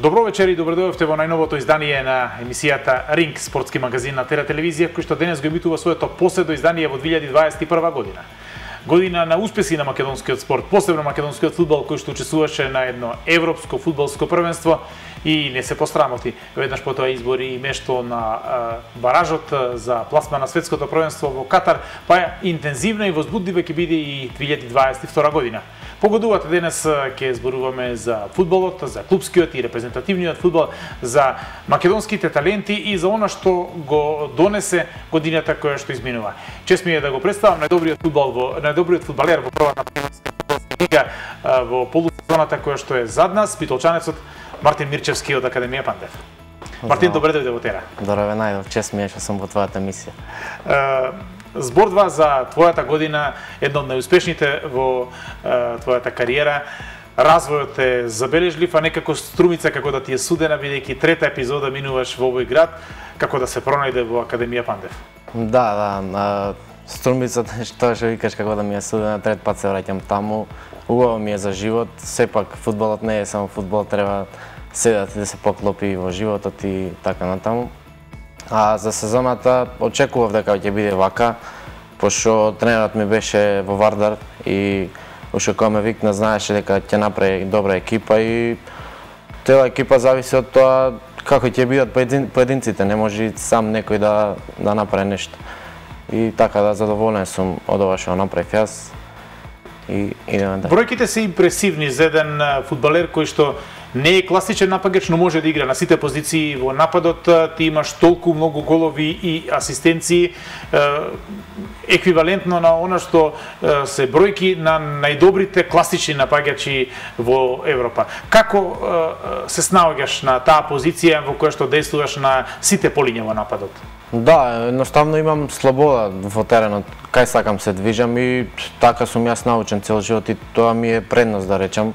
Добро вечер и добро дојдовте во најновото издание на емисијата Ринг, спортски магазин на Тера телевизија, кој што денес го имитува своето последно издание во 2021 година. Година на успеси на македонскиот спорт, посебно македонскиот фудбал кој што учествуваше на едно европско фудбалско првенство и не се пострамоти. Веднаш потоа избори и место на а, баражот за пласма на светското првенство во Катар, па интензивна и возбудлива ќе биде и 2022 година. Погодувате денес ќе зборуваме за фудбалот, за клубскиот и репрезентативниот фудбал, за македонските таленти и за она што го донесе годината која што изминува. Чест ми е да го представам најдобриот фудбал во најдобриот фудбалер во прва на лига во полусезоната која што е зад нас, питолчанецот Мартин Мирчевски од Академија Пандев. Мартин, добре дојде во Тера. Здраве, најдов, чест ми е што сум во твојата емисија збордва за твојата година, една од најуспешните во твојата кариера. Развојот е забележлив, а некако струмица како да ти е судена, бидејќи трета епизода минуваш во овој град, како да се пронајде во Академија Пандев. Да, да, струмицата што што викаш како да ми е судена, трет пат се враќам таму. Убаво ми е за живот, сепак фудбалот не е само фудбал, треба седат да се поклопи во животот и така натаму. А за сезоната очекував дека ќе биде вака, пошто тренерот ми беше во Вардар и уште кога ме викна знаеше дека ќе направи добра екипа и тела екипа зависи од тоа како ќе бидат поединците, не може сам некој да да направи нешто. И така да задоволен сум од ова што направив јас. И идеме да. Бројките се импресивни за еден фудбалер кој што не е класичен напагач, но може да игра на сите позиции во нападот. Ти имаш толку многу голови и асистенции еквивалентно на она што се бројки на најдобрите класични напагачи во Европа. Како се снаоѓаш на таа позиција во која што действуваш на сите полиња во нападот? Да, едноставно имам слобода во теренот, кај сакам се движам и така сум јас научен цел живот и тоа ми е предност да речам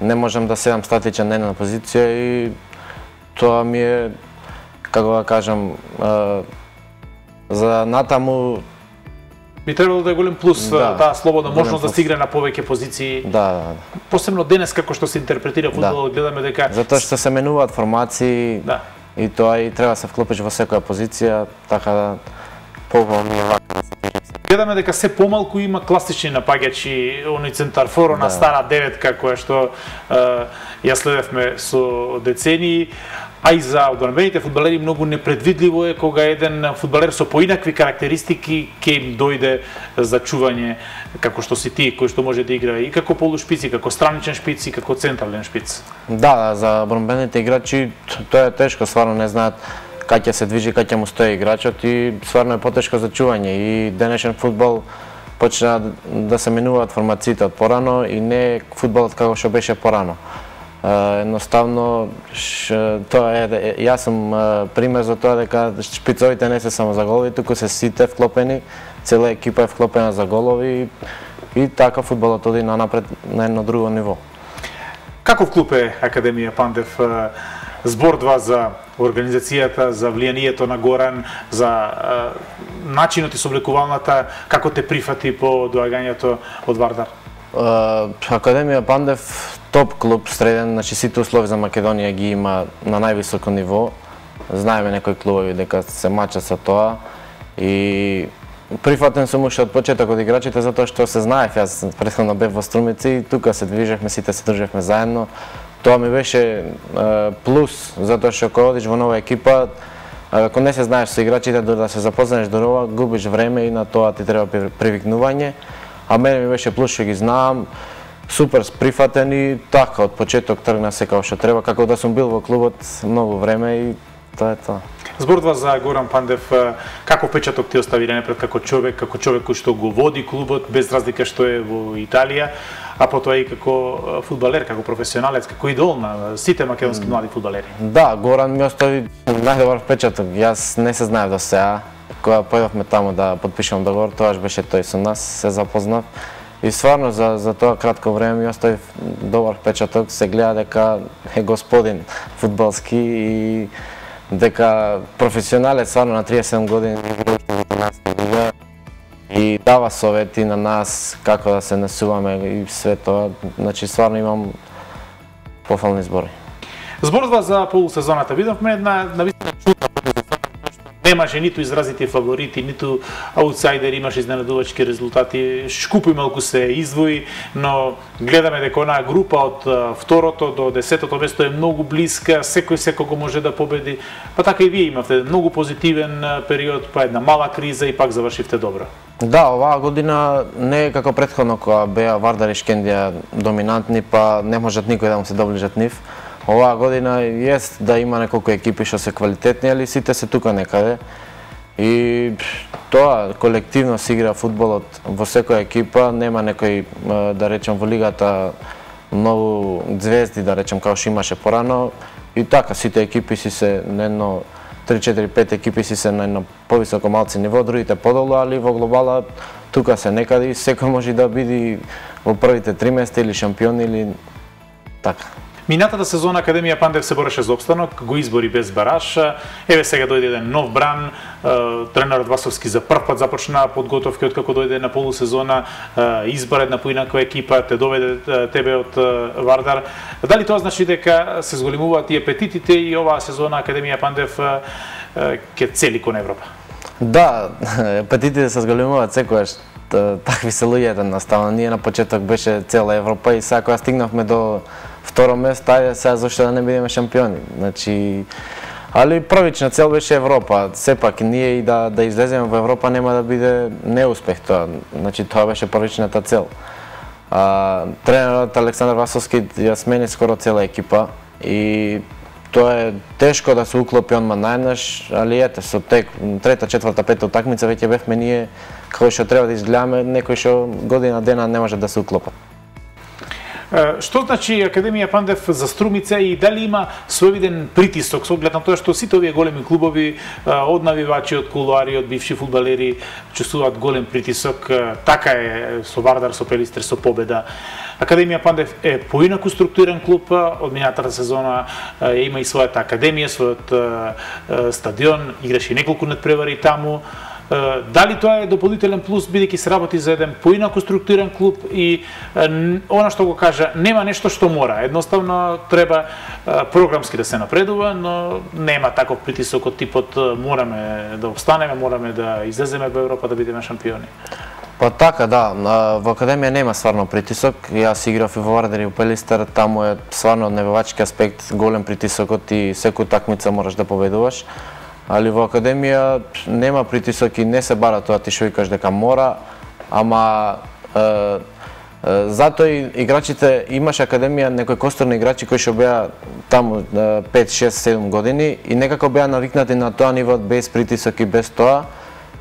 не можам да седам статичен на една позиција и тоа ми е, како да кажам, за натаму би требало да е голем плюс да, таа слободна можност да се игра на повеќе позиции. Да, да, да. Посебно денес како што се интерпретира фудбалот, да. гледаме дека Затоа што се менуваат формации. Да. И тоа и треба да се вклопиш во секоја позиција, така да е вака Гледаме дека се помалку има класични напаѓачи, оној центарфоро да. на стара деветка која што е, ја следевме со децении, а и за одбранбените фудбалери многу непредвидливо е кога еден фудбалер со поинакви карактеристики ќе им дојде за чување како што си ти, кој што може да игра и како полушпици, како страничен шпиц и како централен шпиц. Да, за одбранбените играчи тоа е тешко, стварно не знаат кај ќе се движи, кај ќе му стои играчот и стварно е потешко за чување и денешен фудбал почна да се менуваат формациите од порано и не фудбалот како што беше порано. едноставно ш, тоа е јас сум пример за тоа дека шпицовите не се само за голови, туку се сите вклопени, цела екипа е вклопена за голови и, и така фудбалот оди на напред на едно друго ниво. Каков клуб е Академија Пандев? Збордва за организацијата, за влијанието на Горан, за а, начинот и собликувалната, како те прифати по доаѓањето од Вардар? Академија Пандев топ клуб среден, значи сите услови за Македонија ги има на највисоко ниво. Знаеме некои клубови дека се мачат со тоа и прифатен сум уште од почеток од играчите затоа што се знаев јас претходно бев во Струмици и тука се движевме, сите се дружевме заедно Тоа ми беше плюс, затоа што кога одиш во нова екипа, ако не се знаеш со играчите, да се запознаеш до нова, губиш време и на тоа ти треба привикнување. А мене ми беше плюс што ги знаам, супер прифатен и така од почеток тргна се како што треба, како да сум бил во клубот многу време и тоа е тоа. Зборува за Горан Пандев, како впечаток ти остави пред како човек, како човек кој што го води клубот, без разлика што е во Италија, а потоа и како фудбалер, како професионалец, како идол на сите македонски млади фудбалери. Да, Горан ми остави најдобар впечаток. Јас не се знаев до сега. Кога појдовме таму да подпишам договор, тоаш беше тој со нас, се запознав. И стварно за, за тоа кратко време ми остави добар впечаток, се гледа дека е господин фудбалски и дека професионалец стварно на 37 години и дава совети на нас како да се насуваме и све тоа. Значи, стварно имам пофални збори. Зборува за полусезоната. Видовме една навистина чудна немаше ниту изразити фаворити, ниту аутсайдери, имаше изненадувачки резултати. Шкупи малку се извои, но гледаме дека онаа група од второто до десетото место е многу блиска, секој секого може да победи. Па така и вие имавте многу позитивен период, па една мала криза и пак завршивте добро. Да, оваа година не е како предходно кога беа Вардар и Шкендија доминантни, па не можат никој да му се доближат нив оваа година јест да има неколку екипи што се квалитетни, али сите се тука некаде. И тоа колективно се игра фудбалот во секоја екипа, нема некој да речем во лигата многу звезди да речем како што имаше порано и така сите екипи си се на едно 3-4-5 екипи си се на едно повисоко малци ниво, другите подолу, али во глобала тука се некаде и секој може да биде во првите три места или шампион или така. Минатата сезона Академија Пандев се бореше за обстанок, го избори без бараш. Еве сега дојде еден нов бран. Тренерот Васовски за прв пат започна подготовки од како дојде на полусезона, избор една поинаква екипа, те доведе тебе од Вардар. Дали тоа значи дека се зголемуваат и апетитите и оваа сезона Академија Пандев ќе цели кон Европа? Да, апетитите се зголемуваат секогаш такви се луѓето настава. Ние на почеток беше цела Европа и сега кога стигнавме до второ место, ајде сега зашто да не бидеме шампиони. Значи, али првична цел беше Европа. Сепак ние и да да излеземе во Европа нема да биде неуспех тоа. Значи тоа беше првичната цел. А, тренерот Александар Васовски ја смени скоро цела екипа и тоа е тешко да се уклопи онма најнаш, али ете, со тек, трета, четврта, пета утакмица веќе бевме ние како што треба да изгледаме, некој што година дена не може да се уклопат. Што значи Академија Пандев за Струмица и дали има своевиден притисок со оглед на тоа што сите овие големи клубови од навивачи, од кулуари, од бивши фудбалери чувствуваат голем притисок. Така е со Вардар, со Пелистер, со Победа. Академија Пандев е поинаку структуриран клуб, од минатата сезона е има и својата академија, својот стадион, играше и неколку надпревари таму дали тоа е дополнителен плюс бидејќи се работи за еден поинаку структуриран клуб и она што го кажа, нема нешто што мора. Едноставно треба програмски да се напредува, но нема таков притисок од типот мораме да обстанеме, мораме да излеземе во Европа да бидеме шампиони. Па така, да. Во Академија нема стварно притисок. Јас играв и во Вардар и во Пелистер, таму е стварно од аспект голем притисокот и секој такмица мораш да победуваш али во академија нема притисок и не се бара тоа ти што викаш дека мора, ама е, е, затоа и играчите имаше академија некои косторни играчи кои што беа таму 5, 6, 7 години и некако беа навикнати на тоа ниво без притисок и без тоа.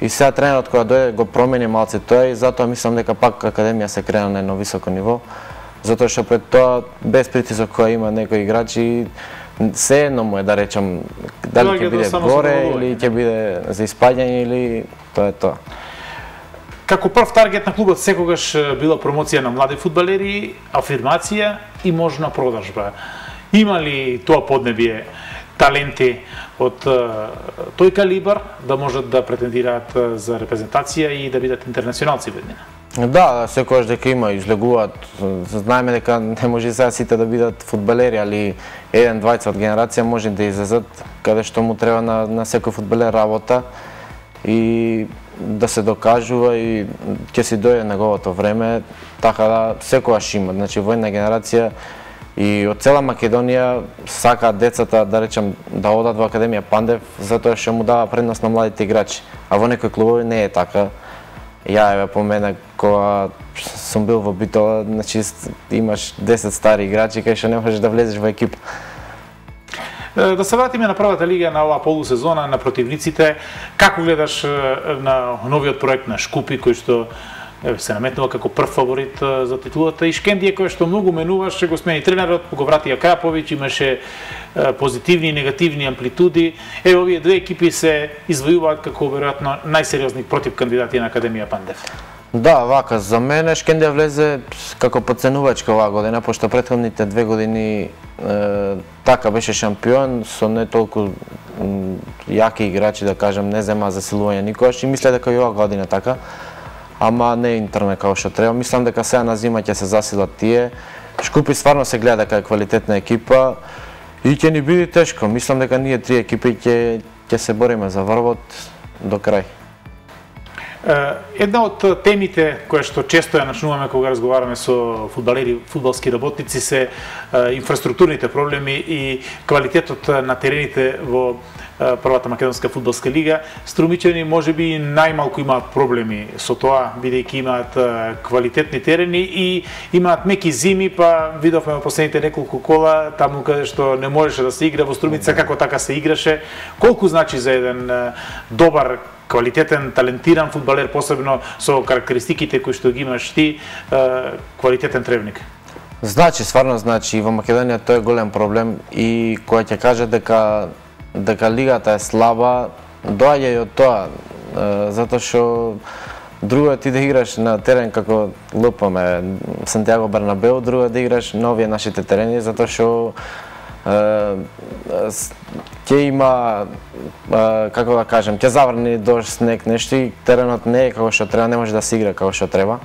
И сега тренерот кога дојде го промени малце тоа и затоа мислам дека пак академија се крена на едно високо ниво. Затоа што пред тоа без притисок која има некои играчи се едно му е да речам дали ќе биде горе или ќе биде за испаѓање или тоа е тоа. Како прв таргет на клубот секогаш била промоција на млади фудбалери, афирмација и можна продажба. Има ли тоа поднебие таленти од тој калибар да можат да претендираат за репрезентација и да бидат интернационалци веднина? Да, секојаш дека има, излегуваат. Знаеме дека не може сега сите да бидат фудбалери, али еден, двајца од генерација може да излезат каде што му треба на, на секој фудбалер работа и да се докажува и ќе си дојде неговото време, така да секојаш има. Значи во една генерација и од цела Македонија сака децата да речем да одат во Академија Пандев затоа што му дава предност на младите играчи, а во некои клубови не е така ја еве по мене кога сум бил во Битола, значи имаш 10 стари играчи кај што не можеш да влезеш во екипа. Да се вратиме на првата лига на оваа полусезона на противниците. Како гледаш на новиот проект на Шкупи кој што се наметнува како прв фаворит за титулата и Шкендија кој што многу менуваше, го смени тренерот, го врати Акраповиќ, имаше позитивни и негативни амплитуди. Е, овие две екипи се извојуваат како веројатно најсериозни против кандидати на Академија Пандев. Да, вака, за мене Шкендија влезе како подценувачка оваа година, пошто претходните две години е, така беше шампион, со не толку јаки играчи, да кажем, не зема засилување никогаш и мисля дека и оваа година така ама не интернет како што треба. Мислам дека сега на зима ќе се засилат тие. Шкупи стварно се гледа дека е квалитетна екипа И ќе ни биде тешко. Мислам дека ние три екипи ќе ќе се бориме за врвот до крај. Една од темите која што често ја начнуваме кога разговараме со фудбалери, фудбалски работници се инфраструктурните проблеми и квалитетот на терените во првата македонска фудбалска лига. Струмичани може би најмалку имаат проблеми со тоа, бидејќи имаат квалитетни терени и имаат меки зими, па видовме во последните неколку кола таму каде што не можеше да се игра во Струмица како така се играше. Колку значи за еден добар квалитетен, талентиран фудбалер, посебно со карактеристиките кои што ги имаш ти, квалитетен тревник? Значи, сварно значи, во Македонија тоа е голем проблем и кој ќе каже дека дека лигата е слаба, доаѓа и од тоа, затоа што друго е ти да играш на терен како лупаме Сантјаго Бернабео, друго е да играш на овие нашите терени, затоа што ќе има како да кажем, ќе заврни дожд, снег, нешто и теренот не е како што треба, не може да се игра како што треба.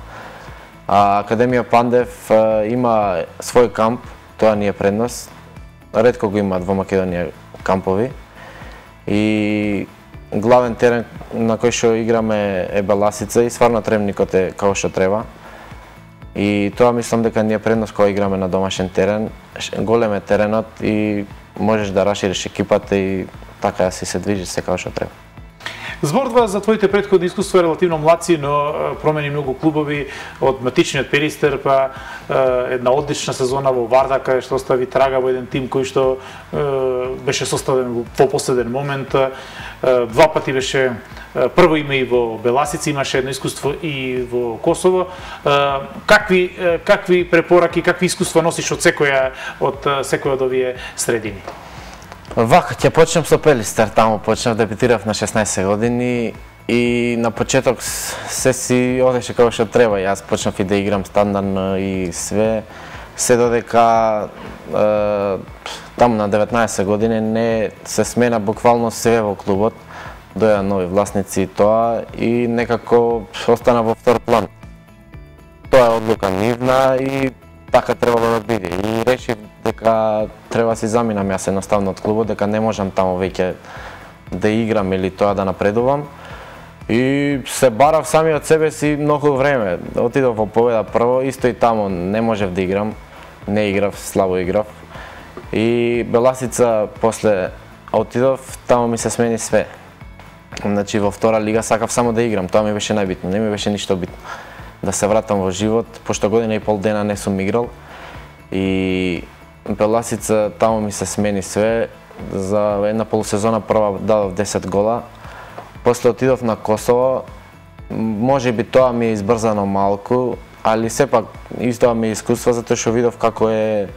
А Академија Пандев има свој камп, тоа ни е предност. Редко го имаат во Македонија кампови. И главен терен на кој што играме е Беласица и сварно тревникот е како што треба. И тоа мислам дека ни е предност кога играме на домашен терен. Голем е теренот и можеш да расшириш екипата и така да си се движи се како што треба. Зборува за твоите предходни искуства релативно млаци, но промени многу клубови од матичниот Перистер, па една одлична сезона во Варда, каде што остави трага во еден тим кој што беше составен во последен момент. Два пати беше прво име и во Беласици, имаше едно искуство и во Косово. Какви какви препораки, какви искуства носиш од секоја од секоја од овие средини? Вака, ќе почнем со Пелистер, таму почнав, да дебитирав на 16 години и на почеток се си одеше како што треба. Јас почнав и да играм стандардно и све. Се додека е, таму на 19 години не се смена буквално све во клубот. Доја нови власници и тоа и некако остана во втор план. Тоа е одлука нивна и така требало да биде. И решив дека треба да си заминам јас едноставно од клубот, дека не можам таму веќе да играм или тоа да напредувам. И се барав сами од себе си многу време. Отидов во победа прво, исто и таму не можев да играм. Не играв, слабо играв. И Беласица после отидов, таму ми се смени све. Значи во втора лига сакав само да играм, тоа ми беше најбитно, не ми беше ништо битно. Да се вратам во живот, пошто година и пол дена не сум играл. И Беласица таму ми се смени све. За една полусезона прва дадов 10 гола. После отидов на Косово. Може би тоа ми е избрзано малку, али сепак истоа ми искуство затоа што видов како е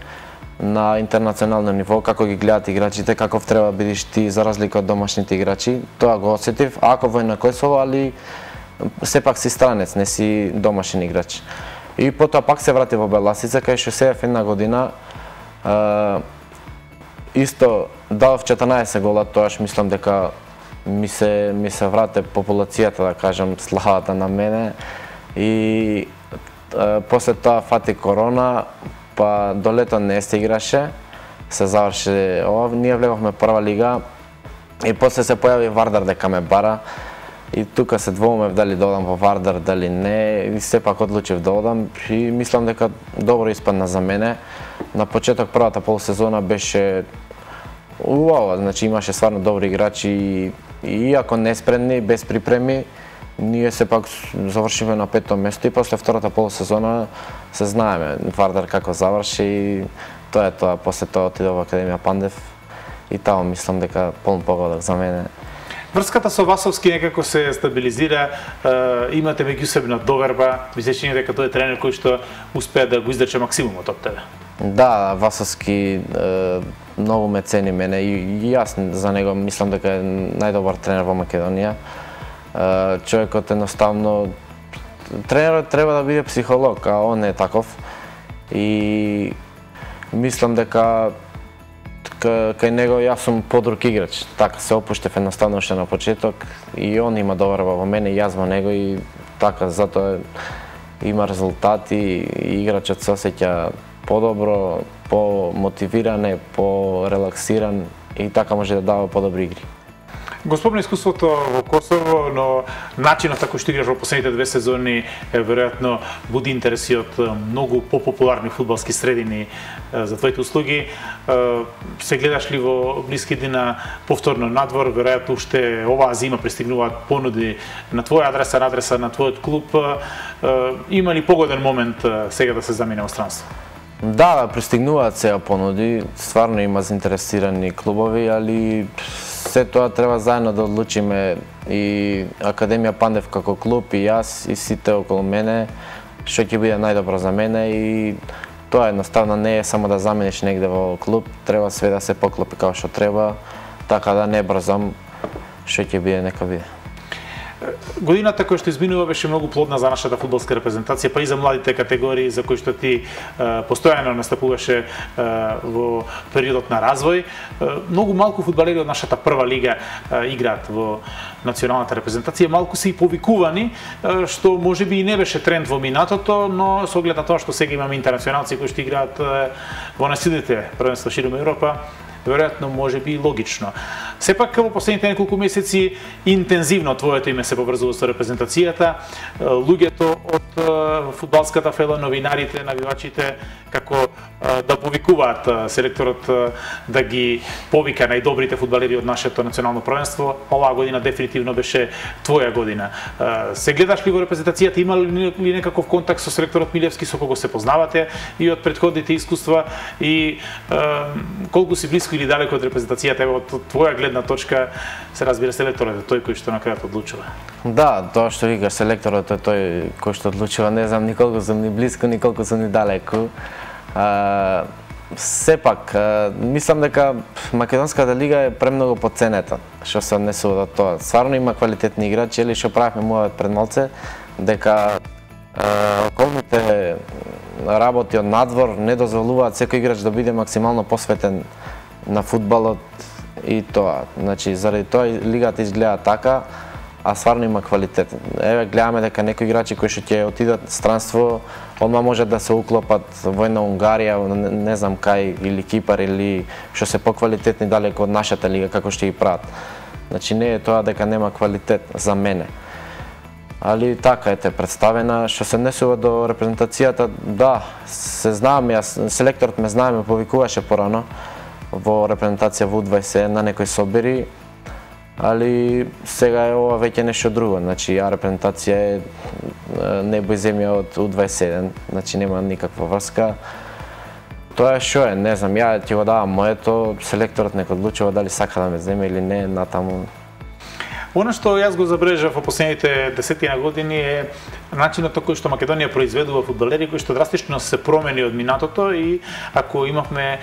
на интернационално ниво, како ги гледат играчите, каков треба бидиш ти за разлика од домашните играчи. Тоа го осетив, ако вој на Косово, али сепак си странец, не си домашен играч. И потоа пак се врати во Беласица, кај што се една година исто дав 14 гола, тоаш мислам дека ми се ми се врате популацијата да кажам славата на мене. И е, после тоа фати корона, па до лето не се играше, се заврши ова, ние влеговме прва лига и после се појави Вардар дека ме бара и тука се двоумев дали да одам во Вардар, дали не, и сепак одлучив да одам и мислам дека добро испадна за мене. На почеток првата полсезона беше убава, значи имаше стварно добри играчи и, иако неспредни, без припреми, ние сепак завршиме на пето место и после втората полсезона се знаеме Вардар како заврши и тоа е тоа. После тоа отидов во Академија Пандев и таму мислам дека полн погодок за мене. Врската со Васовски некако се стабилизира, е, имате меѓусебна доверба, ви се чини дека тој е тренер кој што успеа да го издрче максимумот од тебе. Да, Васовски е, многу ме цени мене и, и јас за него мислам дека е најдобар тренер во Македонија. Е, човекот едноставно тренерот треба да биде психолог, а он е таков. И мислам дека кај него јас сум подруг играч. Така се опуштев едноставно уште на почеток и он има доверба во мене и јас во него и така затоа има резултати и играчот се осеќа подобро, помотивиране, порелаксиран е, и така може да дава подобри игри. Го спомна искуството во Косово, но начинот како што играш во последните две сезони е веројатно буди интереси од многу попопуларни фудбалски средини за твоите услуги. Се гледаш ли во блиски дена повторно надвор, веројатно уште оваа зима пристигнуваат понуди на твоја адреса, на адреса на твојот клуб. Има ли погоден момент сега да се замине во странство? Да, да, пристигнуваат сега понуди, стварно има заинтересирани клубови, али се тоа треба заедно да одлучиме и Академија Пандев како клуб и јас и сите околу мене што ќе биде најдобро за мене и тоа едноставно не е само да замениш негде во клуб, треба све да се поклопи како што треба, така да не брзам што ќе биде нека биде. Годината која што изминува беше многу плодна за нашата фудбалска репрезентација, па и за младите категории за кои што ти постојано настапуваше во периодот на развој. Многу малку фудбалери од нашата прва лига играат во националната репрезентација, малку се и повикувани, што може би и не беше тренд во минатото, но со оглед на тоа што сега имаме интернационалци кои што играат во наследните првенства широм Европа, веројатно може би логично. Сепак во последните неколку месеци интензивно твоето име се поврзува со репрезентацијата. Луѓето од фудбалската фела, новинарите, навивачите, како да повикуваат селекторот да ги повика најдобрите фудбалери од нашето национално првенство. Оваа година дефинитивно беше твоја година. Се гледаш ли во репрезентацијата, има ли некаков контакт со селекторот Милевски со кого се познавате и од предходните искуства и колку си близко или далеко од репрезентацијата, од твоја гледна точка се разбира селекторот е тој кој што на крајот одлучува. Да, тоа што вика селекторот е тој кој што одлучува, не знам ни колку сум ни близко, ни колку сум ни далеко. А, сепак, мислам дека Македонската лига е премногу подценета, што се однесува до тоа. Сварно има квалитетни играчи, или што правевме мојот пред малце, дека околните работи од надвор не дозволуваат секој играч да биде максимално посветен на фудбалот и тоа. Значи, заради тоа лигата изгледа така, а стварно има квалитет. Еве гледаме дека некои играчи кои што ќе отидат странство, одма може да се уклопат во една Унгарија, не, не знам кај или Кипар или што се поквалитетни далеку од нашата лига како што ги прават. Значи не е тоа дека нема квалитет за мене. Али така е те представена, што се несува до репрезентацијата, да, се знаам, јас селекторот ме знае, ме повикуваше порано во репрезентација во 21 на некои собери, али сега е ова веќе нешто друго. Значи, ја репрезентација е небо и земја од У27, значи нема никаква врска. Тоа е што е, не знам, ја ќе го давам моето, селекторот нека одлучува дали сака да ме земе или не, натаму Оно што јас го забрежав во последните десетина години е начинот кој што Македонија произведува фудбалери кој што драстично се промени од минатото и ако имавме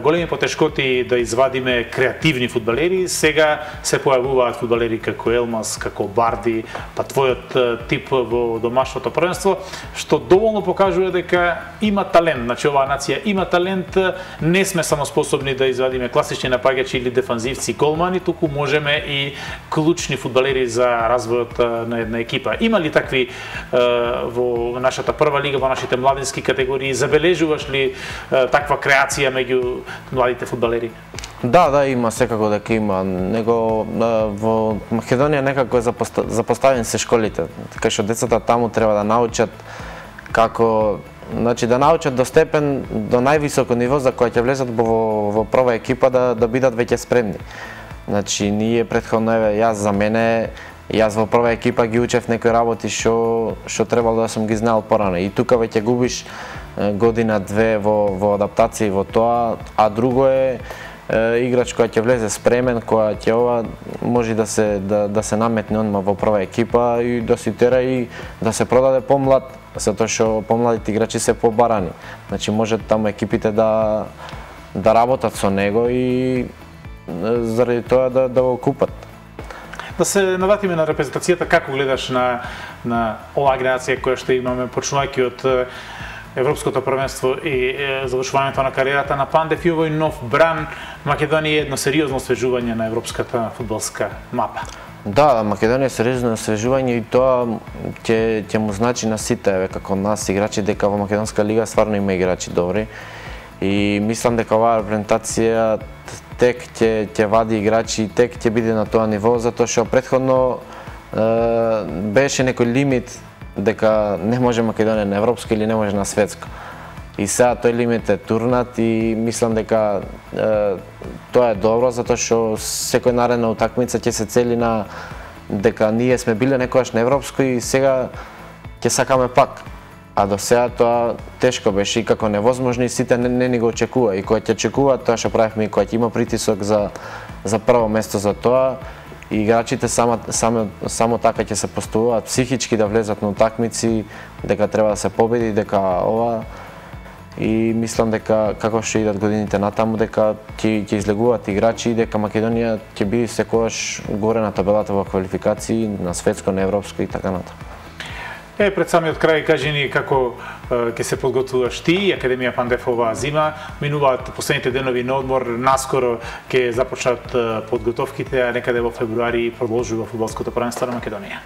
големи потешкоти да извадиме креативни фудбалери, сега се појавуваат фудбалери како Елмас, како Барди, па твојот тип во домашното првенство, што доволно покажува дека има талент, значи оваа нација има талент, не сме само способни да извадиме класични напаѓачи или дефанзивци голмани, туку можеме и клучни фудбалери за развојот на една екипа. Има ли такви во нашата прва лига, во нашите младински категории, забележуваш ли таква креација меѓу младите фудбалери? Да, да, има секако дека има. Него во Македонија некако е запоставен се школите, така што децата таму треба да научат како значи да научат до степен до највисоко ниво за кој ќе влезат во, во прва екипа да да бидат веќе спремни. Значи ние предходно, еве јас за мене Јас во прва екипа ги учев некои работи што што требало да сум ги знал порано. И тука веќе губиш година две во во адаптација во тоа, а друго е играч кој ќе влезе спремен, која ќе ова може да се да, да се наметне онма во прва екипа и да си тера и да се продаде помлад, затоа што помладите играчи се побарани. Значи може таму екипите да да работат со него и заради тоа да да го купат да се навратиме на репрезентацијата, како гледаш на, на оваа генерација која што имаме, почнувајќи од Европското првенство и завршувањето на кариерата на Пандев и овој нов бран Македонија е едно сериозно освежување на европската фудбалска мапа. Да, Македонија е сериозно освежување и тоа ќе ќе му значи на сите еве како нас играчи дека во македонска лига стварно има играчи добри И мислам дека оваа репрезентација тек ќе ќе вади играчи и тек ќе биде на тоа ниво затоа што претходно е, беше некој лимит дека не може Македонија на европско или не може на светско. И сега тој лимит е турнат и мислам дека е, тоа е добро затоа што секој наредна утакмица ќе се цели на дека ние сме биле некогаш на европско и сега ќе сакаме пак. А до сега тоа тешко беше и како невозможно и сите не, не ни го очекува. И кога ќе очекува тоа што правихме и кога ќе има притисок за за прво место за тоа, и играчите само, само, само така ќе се поставуваат психички да влезат на утакмици, дека треба да се победи, дека ова и мислам дека како што идат годините натаму дека ќе ќе излегуваат играчи и дека Македонија ќе биде секогаш горе на табелата во квалификации на светско, на европско и така натаму. Е, пред самиот крај кажи ни како ќе се подготвуваш ти и Академија Пандеф оваа зима. Минуваат последните денови на одмор, наскоро ќе започнат подготовките, а некаде во февруари продолжува фудбалското првенство на Македонија.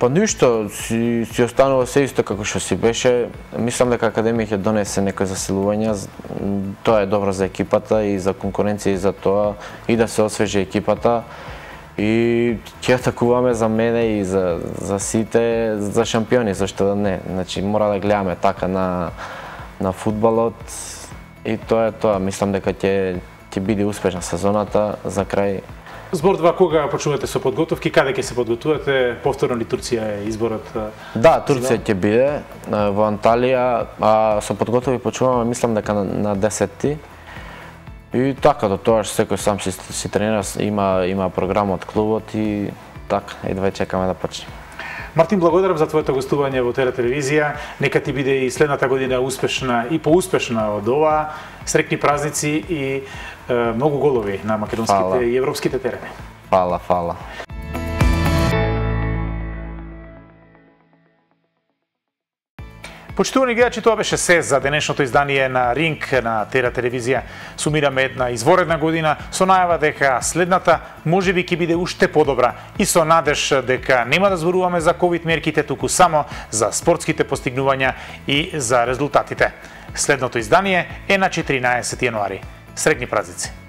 Па ништо, си, си останува се исто како што си беше. Мислам дека Академија ќе донесе некои засилувања. Тоа е добро за екипата и за конкуренција и за тоа и да се освежи екипата и ќе атакуваме за мене и за, за сите, за шампиони, зашто да не. Значи, мора да гледаме така на, на фудбалот и тоа е тоа. Мислам дека ќе ќе биде успешна сезоната за крај. Збор два кога почнувате со подготовки, каде ќе се подготувате? Повторно ли Турција е изборот? Да, Турција ќе биде во Анталија, а со подготови почнуваме мислам дека на, на 10 И така, до тоа што секој сам си, си тренира, има, има програм од клубот и така, едва чекаме да почнеме. Мартин, благодарам за твоето гостување во Тера телевизија. Нека ти биде и следната година успешна и поуспешна од ова. Срекни празници и е, многу голови на македонските фала. и европските терени. Фала, фала. Почитувани гледачи, тоа беше се за денешното издание на Ринг на Тера телевизија. Сумираме една изворедна година со најава дека следната може би ќе биде уште подобра и со надеж дека нема да зборуваме за ковид мерките, туку само за спортските постигнувања и за резултатите. Следното издание е на 14 јануари. Средни празници!